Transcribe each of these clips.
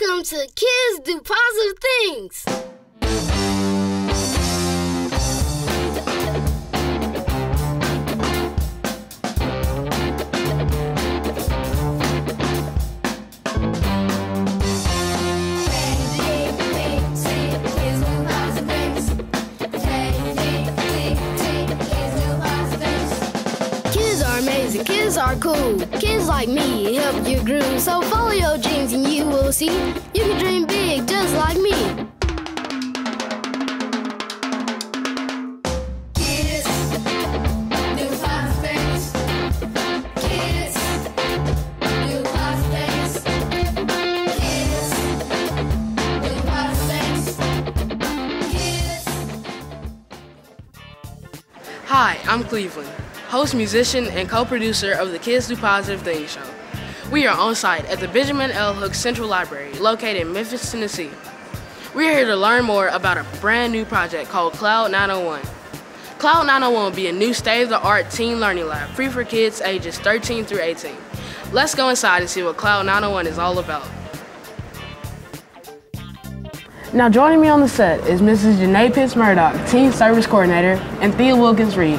Welcome to Kids Do Positive Things. Are cool. Kids like me help you groove. So follow your dreams and you will see you can dream big just like me. Hi, I'm Cleveland, host, musician, and co-producer of the Kids Do Positive Things show. We are on site at the Benjamin L. Hooks Central Library, located in Memphis, Tennessee. We are here to learn more about a brand new project called Cloud 901. Cloud 901 will be a new state-of-the-art teen learning lab, free for kids ages 13 through 18. Let's go inside and see what Cloud 901 is all about. Now joining me on the set is Mrs. Janae Pitts Murdoch, Teen Service Coordinator, and Thea Wilkins Reed,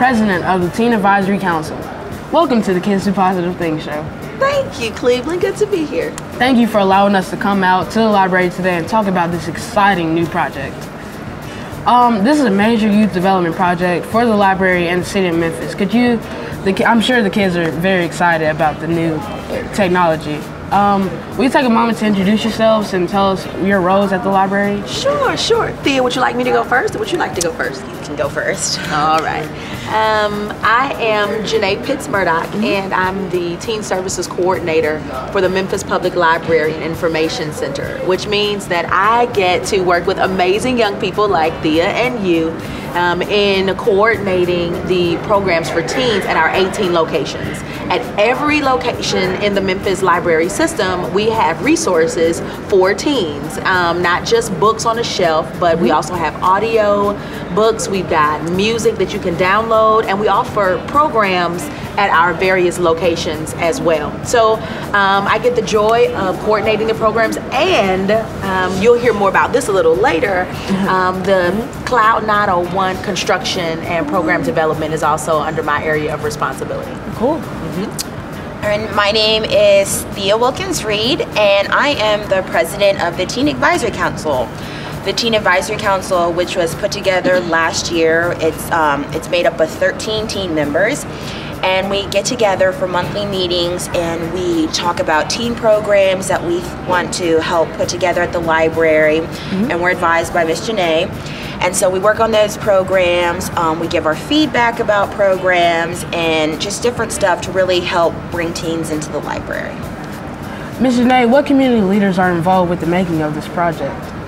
President of the Teen Advisory Council. Welcome to the Kids Do Positive Things show. Thank you, Cleveland. Good to be here. Thank you for allowing us to come out to the library today and talk about this exciting new project. Um, this is a major youth development project for the library and the city of Memphis. Could you, the, I'm sure the kids are very excited about the new technology. Um, will you take a moment to introduce yourselves and tell us your roles at the library? Sure, sure. Thea, would you like me to go first or would you like to go first? You can go first. All right. Um, I am Janae Pitts Murdoch, and I'm the Teen Services Coordinator for the Memphis Public Library and Information Center, which means that I get to work with amazing young people like Thea and you um, in coordinating the programs for teens at our 18 locations. At every location in the Memphis library system, we have resources for teens, um, not just books on a shelf, but we also have audio books, we've got music that you can download, and we offer programs at our various locations as well. So um, I get the joy of coordinating the programs, and um, you'll hear more about this a little later. Um, the Cloud 901 construction and program development is also under my area of responsibility. Cool. And my name is Thea Wilkins Reed, and I am the president of the Teen Advisory Council. The Teen Advisory Council, which was put together last year, it's um, it's made up of 13 teen members, and we get together for monthly meetings and we talk about teen programs that we want to help put together at the library, and we're advised by Ms. Janae. And so we work on those programs. Um, we give our feedback about programs and just different stuff to really help bring teens into the library. Ms. Janae, what community leaders are involved with the making of this project?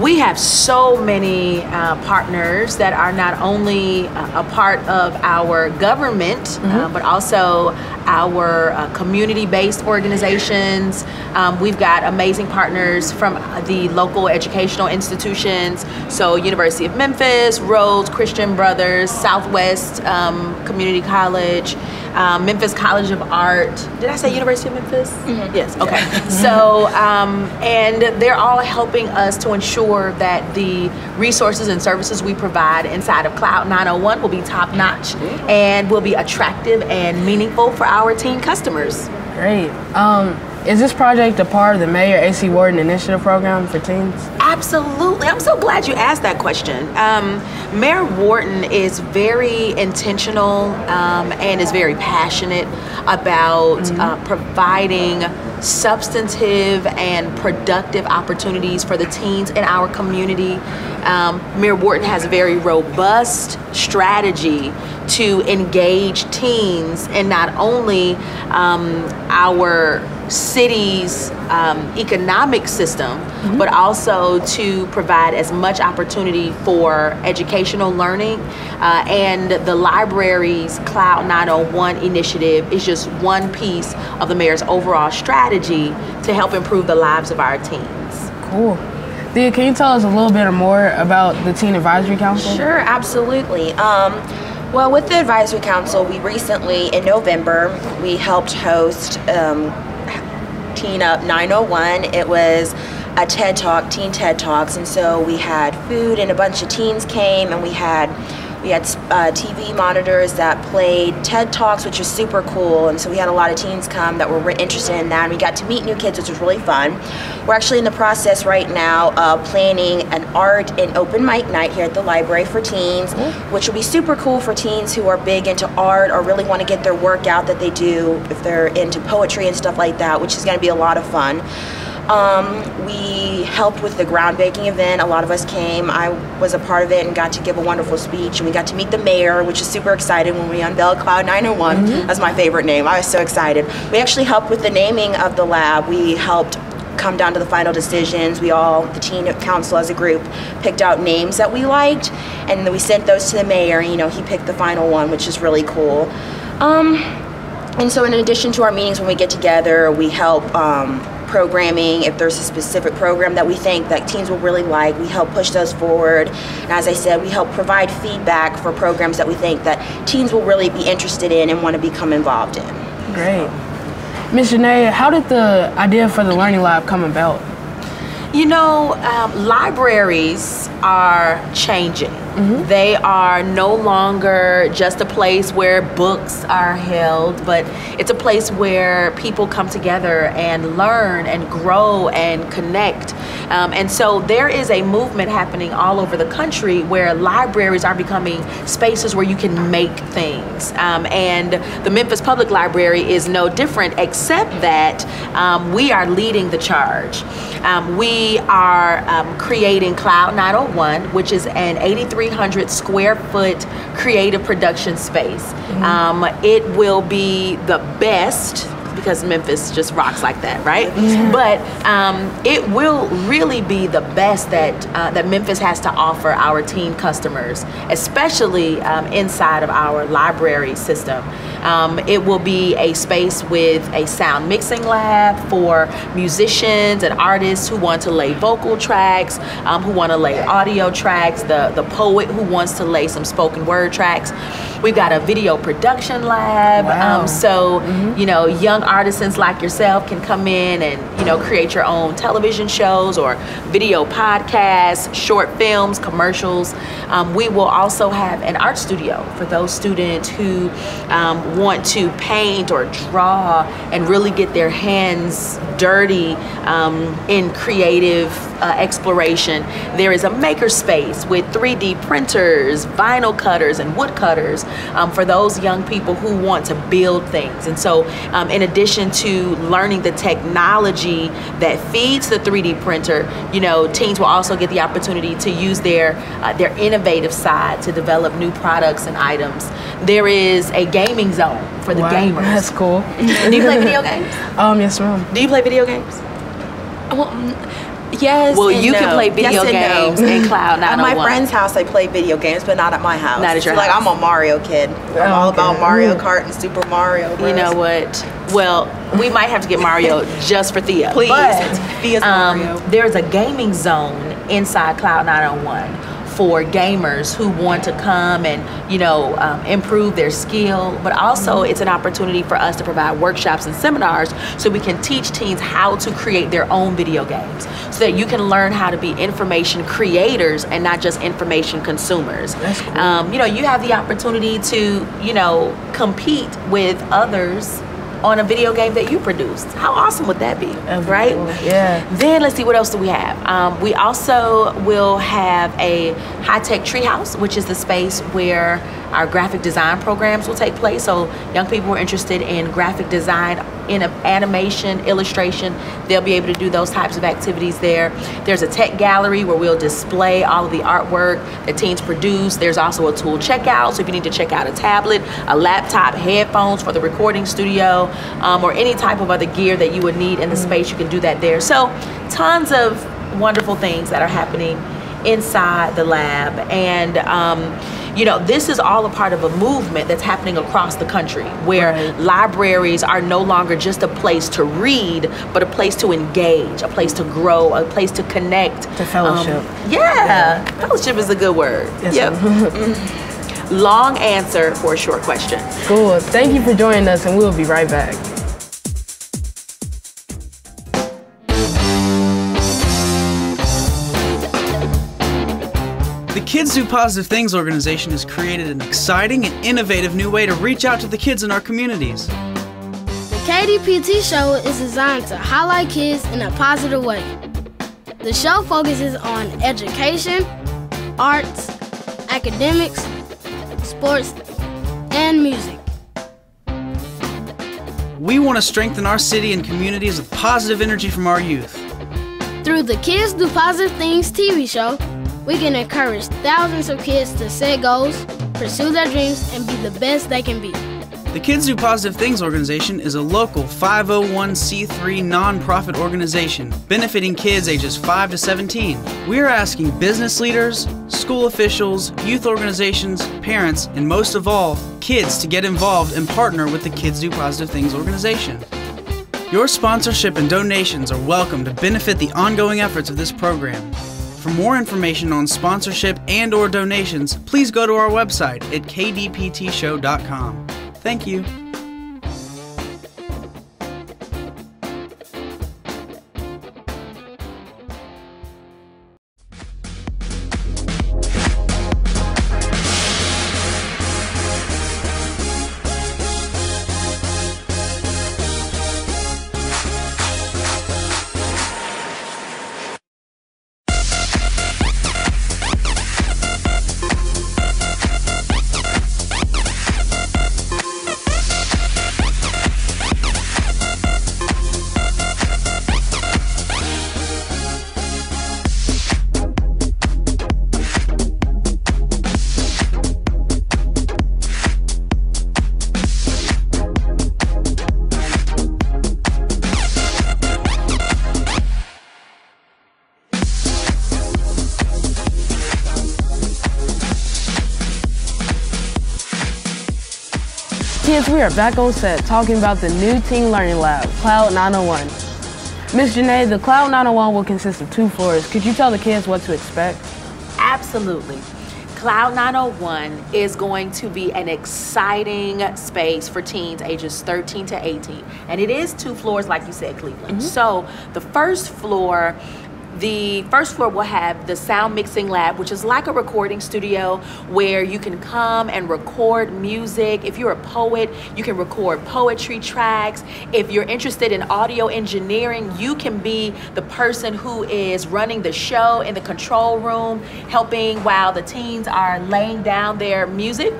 We have so many uh, partners that are not only uh, a part of our government, uh, but also our uh, community-based organizations. Um, we've got amazing partners from the local educational institutions, so University of Memphis, Rhodes Christian Brothers, Southwest um, Community College, um, Memphis College of Art. Did I say University of Memphis? Yes. Okay. so, um, and they're all helping us to ensure that the resources and services we provide inside of Cloud 901 will be top notch and will be attractive and meaningful for our teen customers. Great. Um, is this project a part of the Mayor AC Wharton Initiative Program for teens? Absolutely. I'm so glad you asked that question. Um, Mayor Wharton is very intentional um, and is very passionate about uh, providing substantive and productive opportunities for the teens in our community. Um, Mayor Wharton has a very robust strategy to engage teens in not only um, our city's um, economic system, but also to provide as much opportunity for educational learning. Uh, and the library's Cloud 901 initiative is just one piece of the mayor's overall strategy to help improve the lives of our teens. Cool. Thea, can you tell us a little bit more about the Teen Advisory Council? Sure, absolutely. Um, well, with the advisory council, we recently, in November, we helped host um, Teen Up 901. It was a TED Talk, Teen TED Talks, and so we had food and a bunch of teens came, and we had we had uh, TV monitors that played TED Talks, which was super cool. And so we had a lot of teens come that were re- interested in that. And we got to meet new kids, which was really fun. We're actually in the process right now of planning an art and open mic night here at the library for teens, which will be super cool for teens who are big into art or really want to get their work out that they do if they're into poetry and stuff like that, which is going to be a lot of fun. Um, we helped with the groundbreaking event. A lot of us came. I was a part of it and got to give a wonderful speech. And we got to meet the mayor, which is super excited when we unveiled Cloud 901. That's my favorite name. I was so excited. We actually helped with the naming of the lab. We helped come down to the final decisions. We all, the teen council as a group, picked out names that we liked, and then we sent those to the mayor. You know, he picked the final one, which is really cool. Um, and so, in addition to our meetings when we get together, we help um, programming. If there's a specific program that we think that teens will really like, we help push those forward. And as I said, we help provide feedback for programs that we think that teens will really be interested in and want to become involved in. Great. Ms. Janae, how did the idea for the Learning Lab come about? You know, um, libraries are changing. They are no longer just a place where books are held, but it's a place where people come together and learn and grow and connect. Um, and so there is a movement happening all over the country where libraries are becoming spaces where you can make things. Um, and the Memphis Public Library is no different, except that um, we are leading the charge. Um, we are um, creating Cloud 901, which is an 8,300 square foot creative production space. Um, it will be the best because Memphis just rocks like that, right? But um, it will really be the best that uh, that Memphis has to offer our teen customers, especially um, inside of our library system. Um, it will be a space with a sound mixing lab for musicians and artists who want to lay vocal tracks, um, who want to lay audio tracks, the, the poet who wants to lay some spoken word tracks. We've got a video production lab. Wow. Um, so, you know, young artisans like yourself can come in and, you know, create your own television shows or video podcasts, short films, commercials. Um, we will also have an art studio for those students who um, want to paint or draw and really get their hands dirty um, in creative uh, exploration. There is a makerspace with 3D printers, vinyl cutters, and wood cutters um, for those young people who want to build things. And so, um, in addition to learning the technology that feeds the 3D printer, you know, teens will also get the opportunity to use their uh, their innovative side to develop new products and items. There is a gaming zone for the Wow, gamers. That's cool. Do you play video games? Um, yes, ma'am. Do you play video games? Well, mm, yes. Well, and you can play video Yes and no. games in Cloud At my friend's house, I play video games, but not at my house. Not at your Like house. I'm a Mario kid. I'm Oh, all okay. about Mario. Kart and Super Mario. You know what? Well, we might have to get Mario just for Thea. Please, But, Thea's um, Mario. there's a gaming zone inside Cloud 901 for gamers who want to come and you know um, improve their skill but also it's an opportunity for us to provide workshops and seminars so we can teach teens how to create their own video games so that you can learn how to be information creators and not just information consumers That's cool. um, you know you have the opportunity to you know compete with others on a video game that you produced how awesome would that be That'd be right cool. Yeah. then let's see what else do we have. Um, we also will have a high tech treehouse, which is the space where our graphic design programs will take place. So young people who are interested in graphic design, in animation, illustration, they'll be able to do those types of activities there. There's a tech gallery where we'll display all of the artwork that teens produce. There's also a tool checkout. So if you need to check out a tablet, a laptop, headphones for the recording studio, um, or any type of other gear that you would need in the space, you can do that there. So tons of wonderful things that are happening inside the lab. And, um, you know, this is all a part of a movement that's happening across the country where Right. libraries are no longer just a place to read, but a place to engage, a place to grow, a place to connect. To fellowship. Um, yeah, fellowship is a good word. Yes, yep. ma'am. Long answer for a short question. Cool. Thank you for joining us, and we'll be right back. The Kids Do Positive Things organization has created an exciting and innovative new way to reach out to the kids in our communities. The KDPT show is designed to highlight kids in a positive way. The show focuses on education, arts, academics, sports, and music. We want to strengthen our city and communities with positive energy from our youth. Through the Kids Do Positive Things TV show, we can encourage thousands of kids to set goals, pursue their dreams, and be the best they can be. The Kids Do Positive Things organization is a local 501c3 nonprofit organization benefiting kids ages 5 to 17. We are asking business leaders, school officials, youth organizations, parents, and most of all, kids to get involved and partner with the Kids Do Positive Things organization. Your sponsorship and donations are welcome to benefit the ongoing efforts of this program. For more information on sponsorship and or donations, please go to our website at kdptshow.com. Thank you. We are back on set talking about the new Teen Learning Lab, Cloud 901. Miss Janae, the Cloud 901 will consist of two floors. Could you tell the kids what to expect? Absolutely. Cloud 901 is going to be an exciting space for teens ages 13 to 18. And it is two floors, like you said, Cleveland. Mm-hmm. So the first floor, the first floor will have the sound mixing lab, which is like a recording studio where you can come and record music. If you're a poet, you can record poetry tracks. If you're interested in audio engineering, you can be the person who is running the show in the control room, helping while the teens are laying down their music.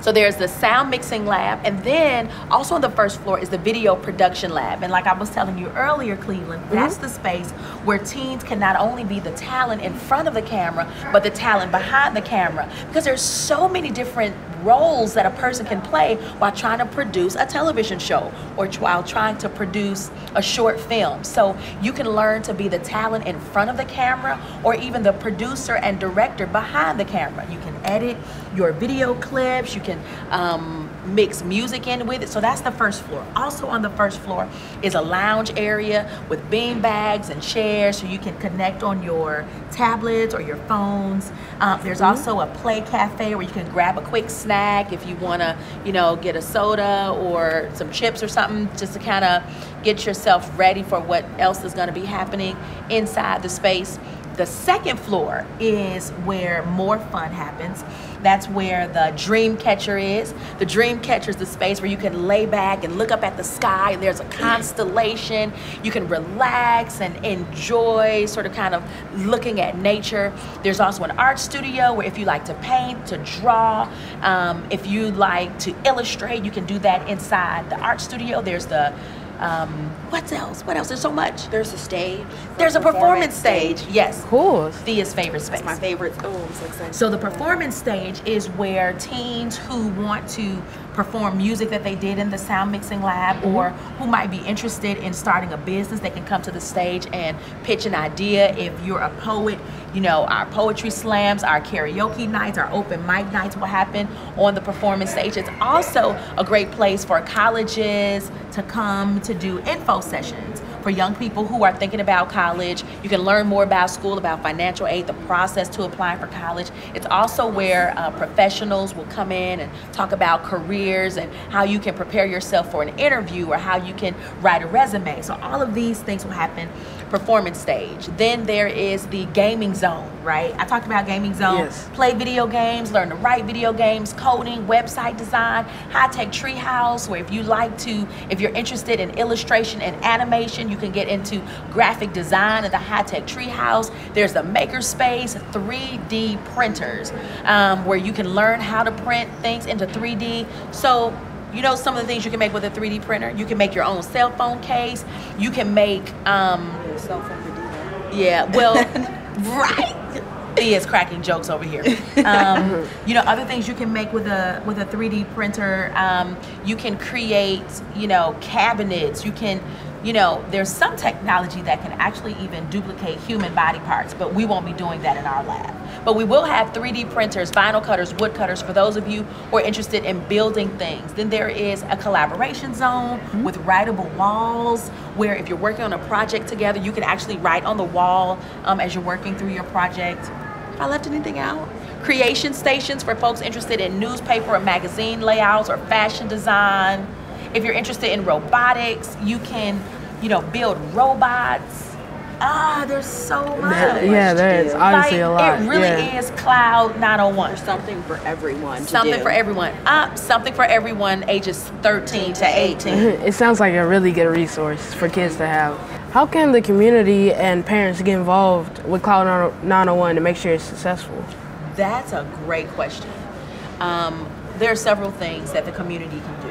So there's the sound mixing lab, and then also on the first floor is the video production lab. And like I was telling you earlier, Cleveland, mm-hmm. that's the space where teens can not only be the talent in front of the camera, but the talent behind the camera. Because there's so many different roles that a person can play while trying to produce a television show or while trying to produce a short film. So you can learn to be the talent in front of the camera or even the producer and director behind the camera. You can edit your video clips, you can um, mix music in with it. So that's the first floor. Also on the first floor is a lounge area with bean bags and chairs so you can connect on your tablets or your phones. Um, there's also a play cafe where you can grab a quick snack if you want to, you know, get a soda or some chips or something just to kind of get yourself ready for what else is going to be happening inside the space. The second floor is where more fun happens. That's where the dream catcher is. The dream catcher is the space where you can lay back and look up at the sky. There's a constellation. You can relax and enjoy sort of kind of looking at nature. There's also an art studio where if you like to paint, to draw, um, if you like to illustrate, you can do that inside the art studio. There's the um, what else? What else? There's so much. There's a stage. There's a performance stage. Yes. Cool. Thea's favorite space. My favorite. Oh, I'm so excited. So the performance stage is where teens who want to perform music that they did in the sound mixing lab or who might be interested in starting a business, they can come to the stage and pitch an idea. If you're a poet, you know, our poetry slams, our karaoke nights, our open mic nights will happen on the performance stage. It's also a great place for colleges to come to do info sessions for young people who are thinking about college. You can learn more about school, about financial aid, the process to apply for college. It's also where uh, professionals will come in and talk about careers and how you can prepare yourself for an interview or how you can write a resume. So all of these things will happen performance stage. Then there is the gaming zone, right? I talked about gaming zone. Yes. Play video games, learn to write video games, coding, website design, high tech treehouse, where if you like to, if you're interested in illustration and animation, you can get into graphic design at the high tech treehouse. There's the makerspace, 3D printers, um, where you can learn how to print things into 3D. So you know some of the things you can make with a 3D printer. You can make your own cell phone case. You can make um, Cell phone for yeah, well, right. He is cracking jokes over here. Um, you know, other things you can make with a with a 3D printer. Um, you can create, you know, cabinets. You can, you know, there's some technology that can actually even duplicate human body parts, but we won't be doing that in our lab. But we will have 3D printers, vinyl cutters, wood cutters for those of you who are interested in building things. Then there is a collaboration zone with writable walls where if you're working on a project together, you can actually write on the wall um, as you're working through your project. If I left anything out? Creation stations for folks interested in newspaper or magazine layouts or fashion design. If you're interested in robotics, you can, you know, build robots. Ah, there's so much. yeah, there is obviously like, a lot. It really yeah. is Cloud 901. There's Something for everyone. to Something do. for everyone. Uh, something for everyone ages 13 to 18. It sounds like a really good resource for kids to have. How can the community and parents get involved with Cloud 901 to make sure it's successful? That's a great question. Um, there are several things that the community can do.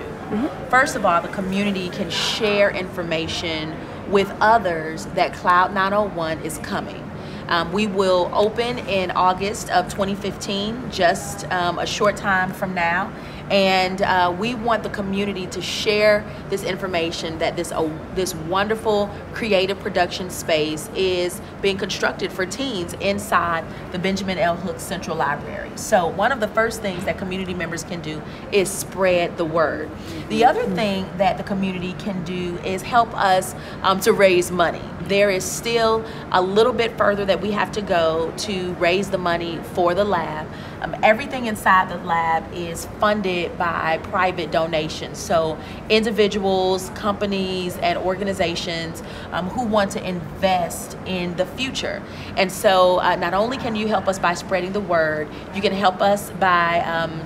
First of all, the community can share information with others that Cloud 901 is coming. Um, we will open in August of 2015, just um, a short time from now. And uh, we want the community to share this information that this uh, this wonderful creative production space is being constructed for teens inside the Benjamin L. Hooks Central Library. So one of the first things that community members can do is spread the word. The other thing that the community can do is help us um, to raise money. There is still a little bit further that we have to go to raise the money for the lab. Um, everything inside the lab is funded by private donations. So, individuals, companies, and organizations um, who want to invest in the future. And so, uh, not only can you help us by spreading the word, you can help us by um,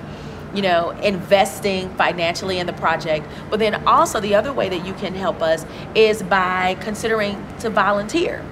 you know, investing financially in the project. But then also the other way that you can help us is by considering to volunteer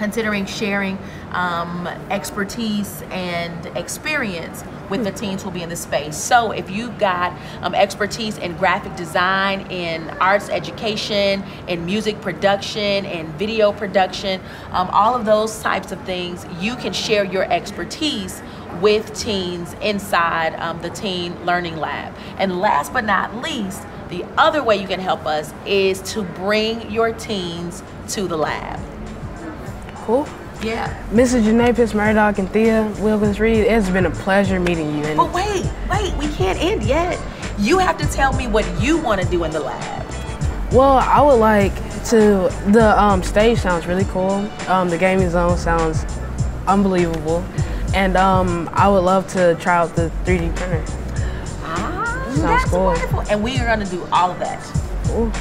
considering sharing um, expertise and experience with the teens who'll be in the space. So if you've got um, expertise in graphic design, in arts education, in music production, in video production, um, all of those types of things, you can share your expertise with teens inside um, the Teen Learning Lab. And last but not least, the other way you can help us is to bring your teens to the lab. Cool. Yeah. Mrs. Janae Pitts Murdoch and Thea Wilkins Reed, it's been a pleasure meeting you. But wait, wait, we can't end yet. You have to tell me what you want to do in the lab. well, I would like to. The um, stage sounds really cool. Um, the gaming zone sounds unbelievable, and um, I would love to try out the 3D printer. Ah, Sounds that's cool. wonderful. And we are going to do all of that. Cool.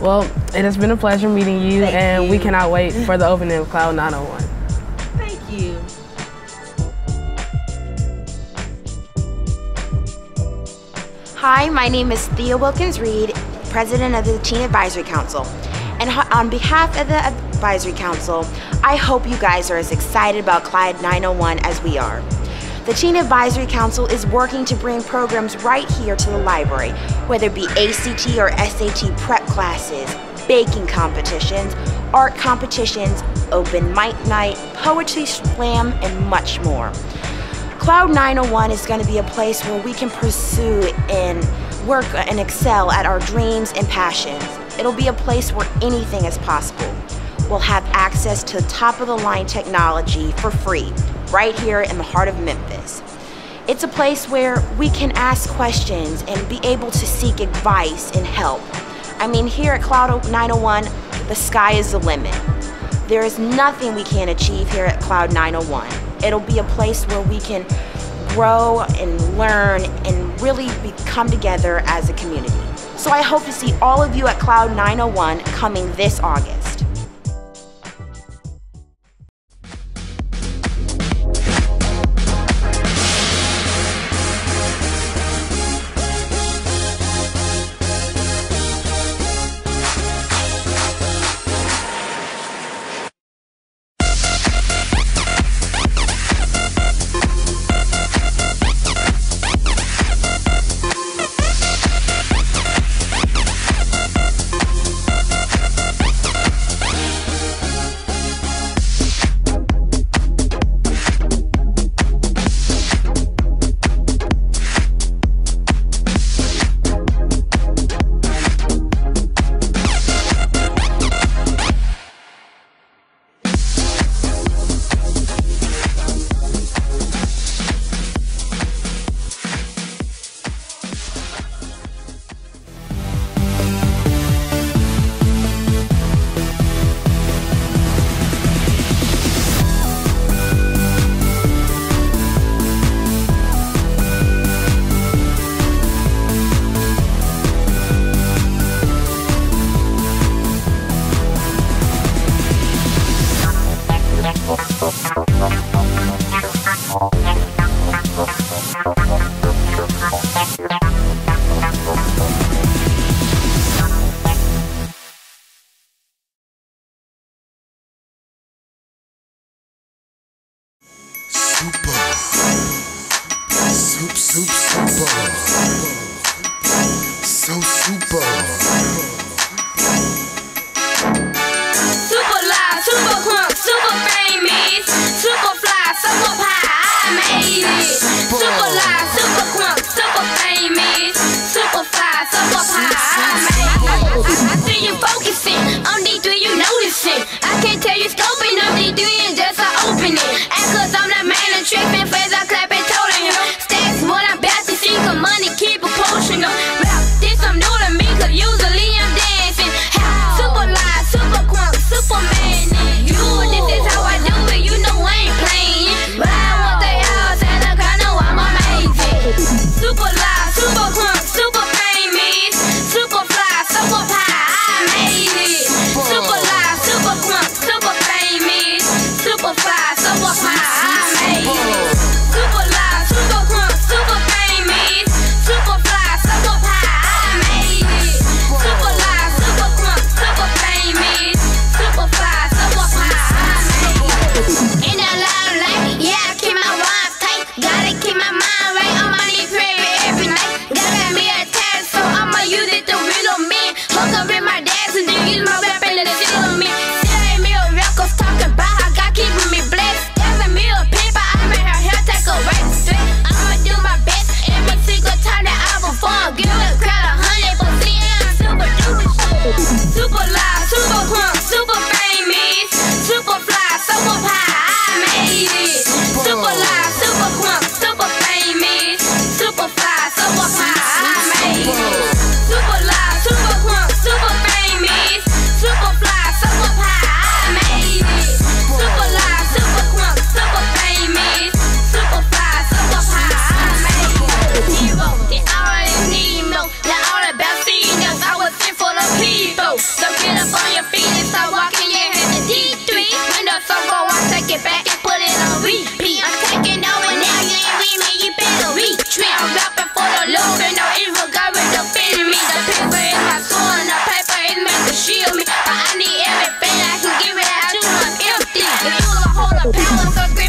Well, it has been a pleasure meeting you, Thank and we cannot wait for the opening of Cloud 901. Thank you. Hi, my name is Thea Wilkins Reed, President of the Teen Advisory Council. And on behalf of the Advisory Council, I hope you guys are as excited about Cloud 901 as we are. The Teen Advisory Council is working to bring programs right here to the library, whether it be ACT or SAT prep classes, baking competitions, art competitions, open mic night, poetry slam, and much more. Cloud 901 is going to be a place where we can pursue and work and excel at our dreams and passions. It'll be a place where anything is possible. We'll have access to top of the line technology for free, right here in the heart of Memphis. It's a place where we can ask questions and be able to seek advice and help. I mean, here at Cloud 901, the sky is the limit. There is nothing we can't achieve here at Cloud 901. It'll be a place where we can grow and learn and really be, come together as a community. So I hope to see all of you at Cloud 901 coming this August. All the power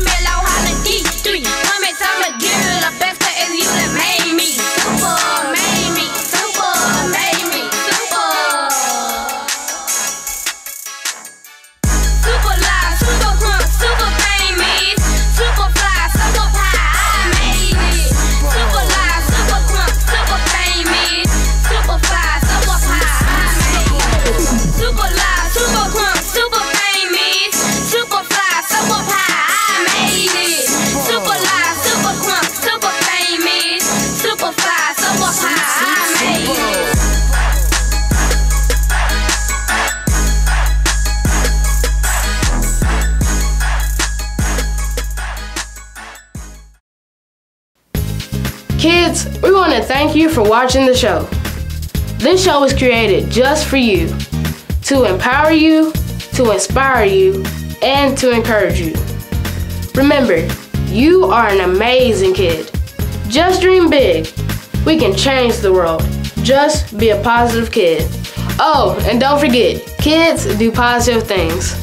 for watching the show. This show was created just for you to empower you, to inspire you, and to encourage you. Remember, you are an amazing kid. Just dream big. We can change the world. Just be a positive kid. Oh, and don't forget, kids do positive things.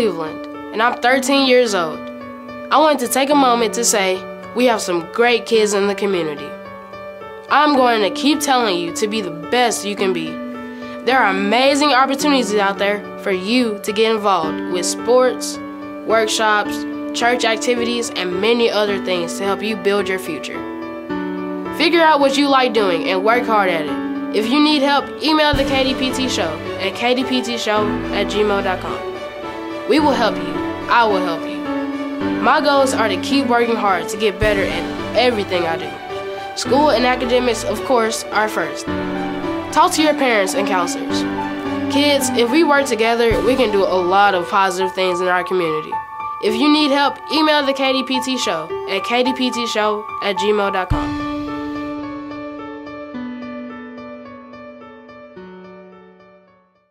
Cleveland, and I'm 13 years old. I wanted to take a moment to say we have some great kids in the community. I'm going to keep telling you to be the best you can be. There are amazing opportunities out there for you to get involved with sports, workshops, church activities, and many other things to help you build your future. Figure out what you like doing and work hard at it. If you need help, email the KDPT Show at kdptshow at gmail.com. We will help you. I will help you. My goals are to keep working hard to get better at everything I do. School and academics, of course, are first. Talk to your parents and counselors. Kids, if we work together, we can do a lot of positive things in our community. If you need help, email the KDPT Show at kdptshow at gmail.com.